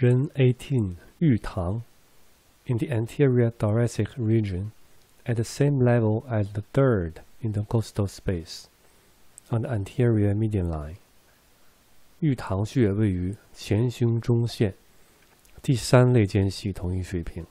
Ren eighteen 玉堂 in the anterior thoracic region at the same level as the third in the coastal space on the anterior median line 玉堂穴位于前胸中线，第三肋间隙同一水平。